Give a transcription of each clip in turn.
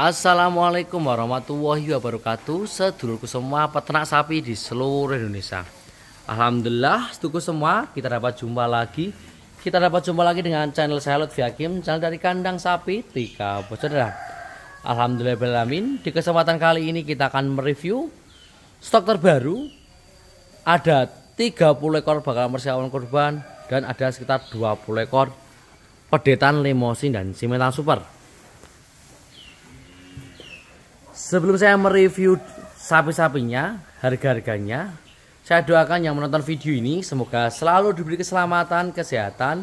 Assalamualaikum warahmatullahi wabarakatuh. Sedulurku semua peternak sapi di seluruh Indonesia. Alhamdulillah sedulurku semua. Kita dapat jumpa lagi. Kita dapat jumpa lagi dengan channel saya Lutfi Hakim. Channel dari kandang sapi Tika Saudara Alhamdulillah Di kesempatan kali ini kita akan mereview Stok terbaru. Ada 30 ekor bakal persiapan kurban Dan ada sekitar 20 ekor Pedetan limosin dan simental super Sebelum saya mereview sapi-sapinya, harga-harganya, saya doakan yang menonton video ini semoga selalu diberi keselamatan, kesehatan,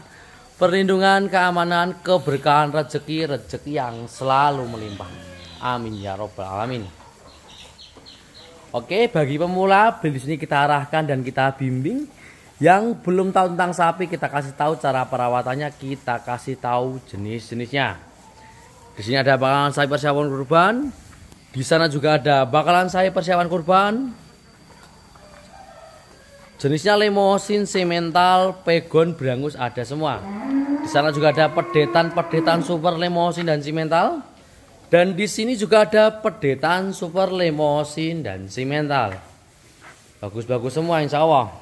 perlindungan, keamanan, keberkahan, rezeki, rezeki yang selalu melimpah. Amin ya robbal alamin. Oke, bagi pemula, di sini kita arahkan dan kita bimbing. Yang belum tahu tentang sapi, kita kasih tahu cara perawatannya, kita kasih tahu jenis-jenisnya. Di sini ada bakalan sapi persiapan kurban, di sana juga ada bakalan saya persiapan kurban. Jenisnya lemosin, semental, pegon, berangus ada semua. Di sana juga ada pedetan, pedetan super lemosin dan simental. Dan di sini juga ada pedetan super lemosin dan simental. Bagus-bagus semua insya Allah.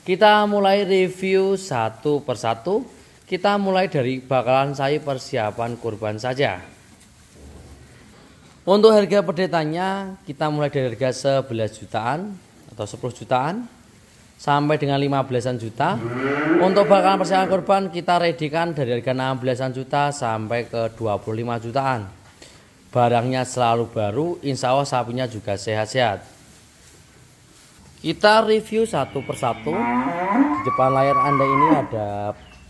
Kita mulai review satu persatu. Kita mulai dari bakalan saya persiapan kurban saja. Untuk harga perdetannya kita mulai dari harga 11 jutaan atau 10 jutaan sampai dengan 15-an juta. Untuk bakalan persiapan korban kita redikan dari harga 16-an juta sampai ke 25 jutaan. Barangnya selalu baru, insya Allah sapinya juga sehat-sehat. Kita review satu persatu. Di depan layar Anda ini ada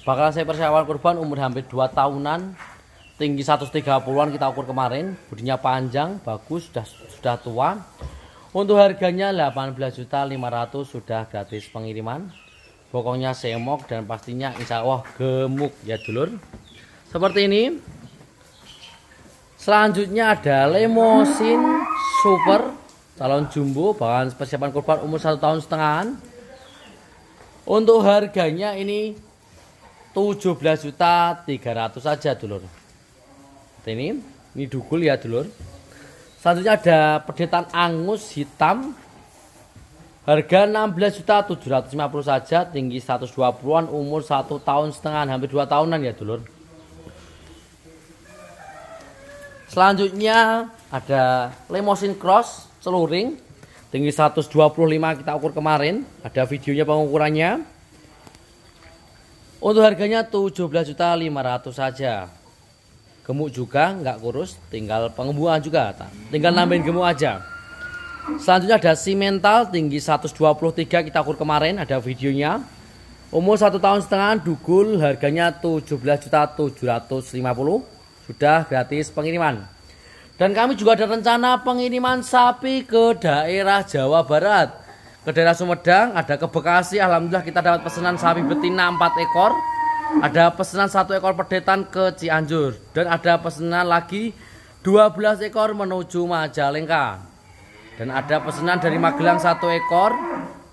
bakalan saya persiapan korban umur hampir 2 tahunan tinggi 130-an kita ukur kemarin. Bodinya panjang bagus sudah sudah tua. Untuk harganya 18.500 sudah gratis pengiriman. Pokoknya semok dan pastinya insya Allah gemuk ya dulur. Seperti ini. Selanjutnya ada lemosin super calon jumbo bahan persiapan kurban umur satu tahun setengah untuk harganya ini 17 juta 300 saja dulur ini ini dugul ya dulur. Selanjutnya ada pedetan angus hitam. Harga 16 juta 750 saja tinggi 120an umur 1 tahun setengah hampir 2 tahunan ya dulur. Selanjutnya ada lemosin cross celuring tinggi 125 kita ukur kemarin. Ada videonya pengukurannya. Untuk harganya 17 juta 500 saja gemuk juga nggak kurus tinggal pengembuhan juga tinggal nambahin gemuk aja. Selanjutnya ada simental tinggi 123 kita ukur kemarin ada videonya. Umur satu tahun setengah dugul harganya 17 juta 750 sudah gratis pengiriman. Dan kami juga ada rencana pengiriman sapi ke daerah Jawa Barat. Ke daerah Sumedang ada ke Bekasi Alhamdulillah kita dapat pesanan sapi betina 4 ekor ada pesanan satu ekor pedetan ke Cianjur dan ada pesanan lagi 12 ekor menuju Majalengka. Dan ada pesanan dari Magelang satu ekor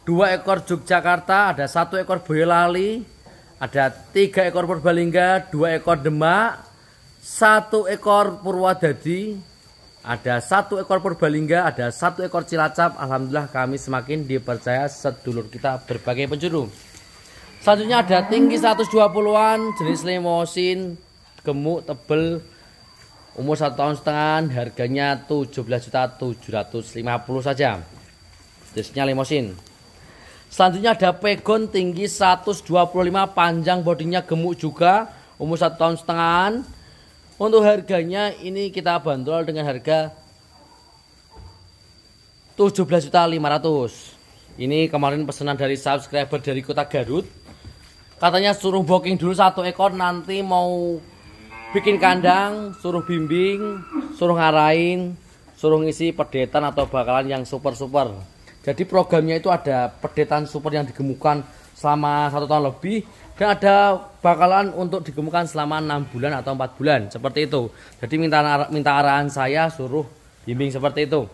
dua ekor Yogyakarta ada satu ekor Boyolali ada tiga ekor Purbalingga dua ekor Demak satu ekor Purwadadi ada satu ekor Purbalingga ada satu ekor Cilacap. Alhamdulillah kami semakin dipercaya sedulur kita berbagai penjuru Selanjutnya ada tinggi 120-an jenis limosin gemuk tebel umur satu tahun setengah harganya 17 juta 750 saja. Jenisnya limosin. Selanjutnya ada pegon tinggi 125 panjang bodinya gemuk juga umur satu tahun setengah untuk harganya ini kita bandrol dengan harga 17 juta 500 ini kemarin pesanan dari subscriber dari kota Garut katanya suruh booking dulu satu ekor nanti mau bikin kandang suruh bimbing suruh ngarain suruh ngisi pedetan atau bakalan yang super super jadi programnya itu ada pedetan super yang digemukan selama satu tahun lebih dan ada bakalan untuk digemukan selama enam bulan atau empat bulan seperti itu. Jadi minta minta arahan saya suruh bimbing seperti itu.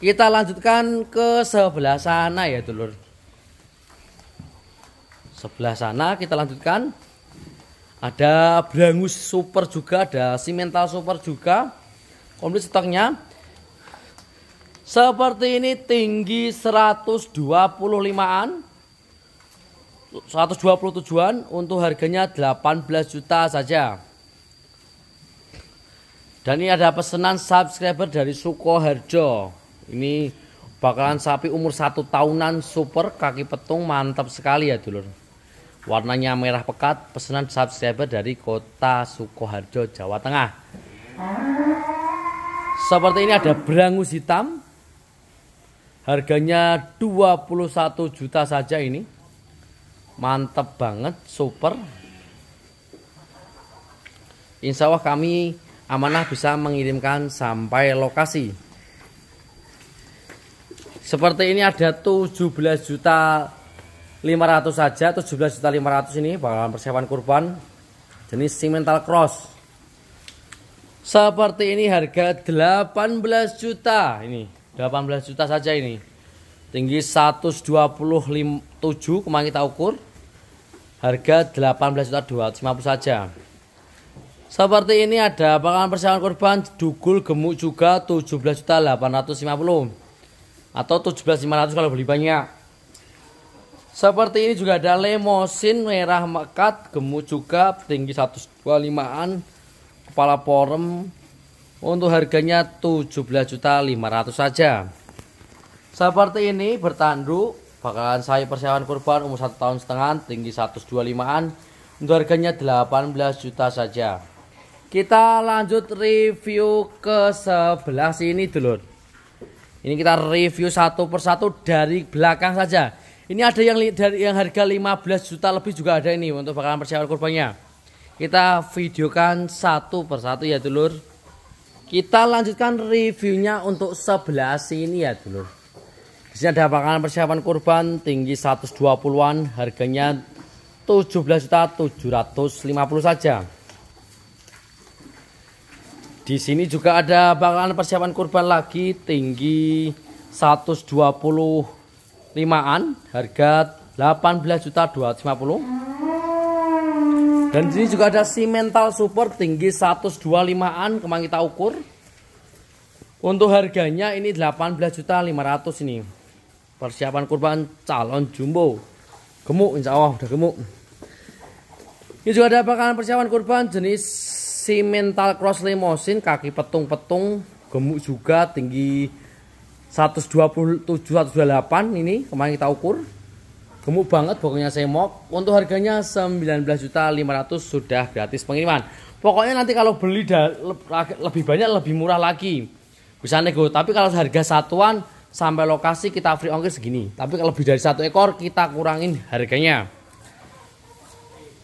Kita lanjutkan ke sebelah sana ya dulur sebelah sana kita lanjutkan. Ada brangus super juga ada simental super juga. Komplit stoknya. Seperti ini tinggi 125an 127an untuk harganya 18 juta saja. Dan ini ada pesanan subscriber dari Sukoharjo. Ini bakalan sapi umur satu tahunan super kaki petung mantap sekali ya dulur warnanya merah pekat pesanan subscriber dari kota Sukoharjo Jawa Tengah. Seperti ini ada berangus hitam. Harganya 21 juta saja ini. Mantap banget super. Insya Allah kami amanah bisa mengirimkan sampai lokasi. Seperti ini ada 17 juta 500 saja 17 juta 500 ini bakalan persiapan kurban jenis simental cross. Seperti ini harga 18 juta ini 18 juta saja ini. Tinggi 127 kemarin kita ukur. Harga 18 juta 250 saja. Seperti ini ada bakalan persiapan kurban dugul gemuk juga 17 juta 850 atau 17.500 kalau beli banyak seperti ini juga ada lemosin merah mekat, gemuk juga, tinggi 125an, kepala porem. Untuk harganya 17.500 saja. Seperti ini bertanduk, bakalan saya persiapan kurban umur 1 tahun setengah, tinggi 125an. Untuk harganya 18 juta saja. Kita lanjut review ke sebelah sini dulu. Ini kita review satu persatu dari belakang saja. Ini ada yang dari yang harga 15 juta lebih juga ada ini untuk bakalan persiapan kurbannya. Kita videokan satu persatu ya dulur. Kita lanjutkan reviewnya untuk sebelah sini ya dulur. Di sini ada bakalan persiapan kurban tinggi 120-an, harganya 17 juta 750 saja. Di sini juga ada bakalan persiapan kurban lagi tinggi 120 5an harga 18 juta 250 dan sini juga ada simental super tinggi 125an kemarin kita ukur. Untuk harganya ini 18 juta 500 ini. Persiapan kurban calon jumbo. Gemuk insya Allah udah gemuk. Ini juga ada bakalan persiapan kurban jenis simental cross limousine kaki petung-petung gemuk juga tinggi 127 128 ini kemarin kita ukur. Gemuk banget pokoknya semok untuk harganya 19 juta 500 sudah gratis pengiriman. Pokoknya nanti kalau beli lebih banyak lebih murah lagi. Bisa nego tapi kalau harga satuan sampai lokasi kita free ongkir segini. Tapi kalau lebih dari satu ekor kita kurangin harganya.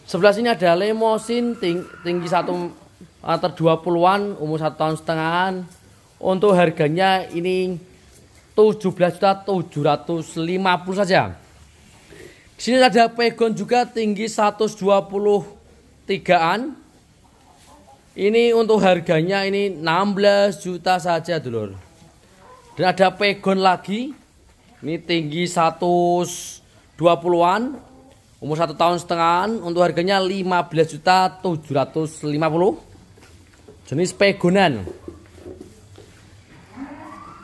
Sebelah sini ada lemosin ting tinggi satu meter 20-an umur satu tahun setengah untuk harganya ini 17 juta 750 saja. Di sini ada pegon juga tinggi 123-an. Ini untuk harganya ini 16 juta saja dulur. Dan ada pegon lagi. Ini tinggi 120-an. Umur 1 tahun setengah untuk harganya 15 juta 750. Jenis pegonan.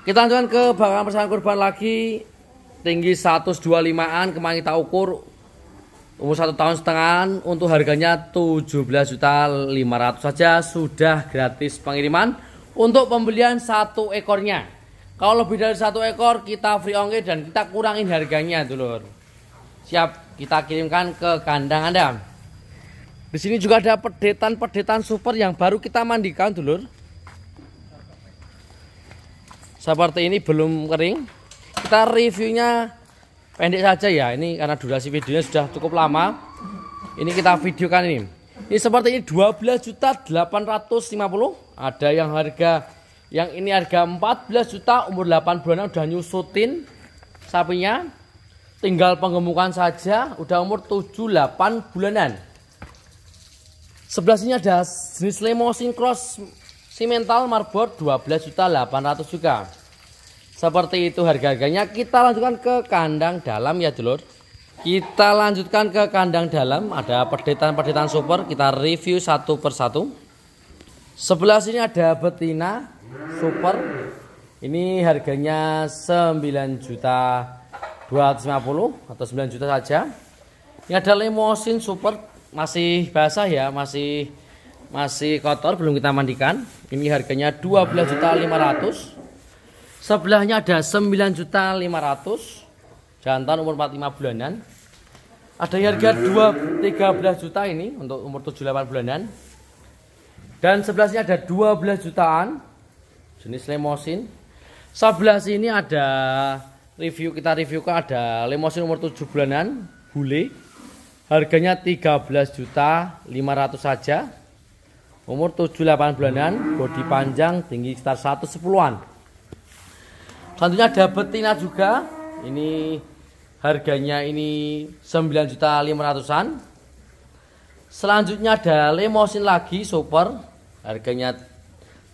Kita lanjutkan ke bakalan persaingan kurban lagi. Tinggi 125an kemarin kita ukur. Umur satu tahun setengah untuk harganya 17 juta 500 saja sudah gratis pengiriman untuk pembelian satu ekornya. Kalau lebih dari satu ekor kita free ongkir dan kita kurangin harganya dulur siap kita kirimkan ke kandang anda. Di sini juga ada pedetan-pedetan super yang baru kita mandikan dulur seperti ini belum kering. Kita reviewnya pendek saja ya. Ini karena durasi videonya sudah cukup lama. Ini kita videokan ini. Ini seperti ini 12 juta 850 ada yang harga yang ini harga 14 juta umur 8 bulan udah nyusutin sapinya. Tinggal penggemukan saja udah umur 7-8 bulanan. Sebelah sini ada jenis limousine cross simental marbot 12 juta 800 juga seperti itu harga-harganya kita lanjutkan ke kandang dalam ya dulur Kita lanjutkan ke kandang dalam, ada pedetan-pedetan super, kita review satu persatu. Sebelah sini ada betina super. Ini harganya 9 juta 250 atau 9 juta saja. Ini ada limosin super masih basah ya, masih masih kotor belum kita mandikan. Ini harganya 12 juta 500. Sebelahnya ada 9 juta 500. Jantan umur 45 bulanan. Ada harga 2 13 juta ini untuk umur 78 bulanan. Dan sebelah sini ada 12 jutaan jenis lemosin. Sebelah sini ada review kita reviewkan ada lemosin umur 7 bulanan bule. Harganya 13 juta 500 saja. Umur 78 bulanan, bodi panjang, tinggi sekitar 110-an. Selanjutnya ada betina juga. Ini Harganya ini 9 juta 500-an. Selanjutnya ada lemosin lagi super. Harganya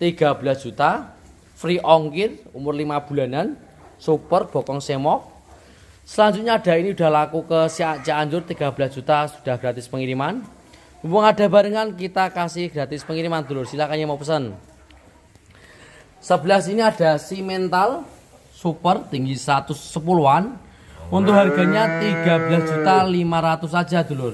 13 juta. Free ongkir umur 5 bulanan. Super bokong semok. Selanjutnya ada ini udah laku ke Cianjur 13 juta sudah gratis pengiriman. Mumpung ada barengan kita kasih gratis pengiriman dulu. Silakan yang mau pesan. Sebelah sini ada si mental super tinggi 110-an untuk harganya 13 juta 500 saja dulur.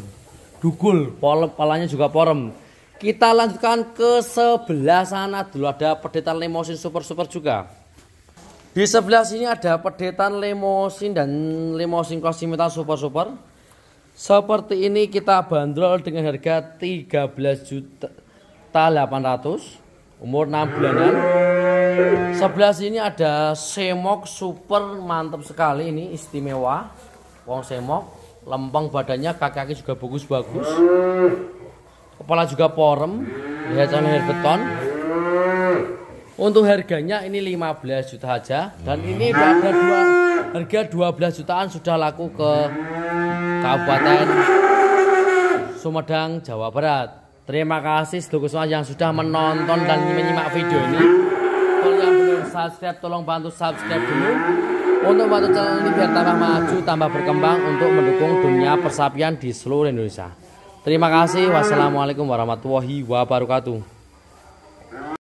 Dugul, pol polanya juga porem. Kita lanjutkan ke sebelah sana dulu ada pedetan lemosin super-super juga. Di sebelah sini ada pedetan lemosin dan lemosin metal super-super. Seperti ini kita bandrol dengan harga 13 juta 800 umur 6 bulanan. Sebelah sini ada semok super mantap sekali ini istimewa. Wong semok, lempeng badannya, kaki-kaki juga bagus-bagus. Kepala juga porem, lihat air beton. Untuk harganya ini 15 juta aja dan ini ada dua harga 12 jutaan sudah laku ke Kabupaten Sumedang, Jawa Barat. Terima kasih seluruh semua yang sudah menonton dan menyimak video ini. Subscribe tolong bantu subscribe dulu. Untuk bantu channel ini biar tambah maju tambah berkembang untuk mendukung dunia persapian di seluruh Indonesia. Terima kasih. Wassalamualaikum warahmatullahi wabarakatuh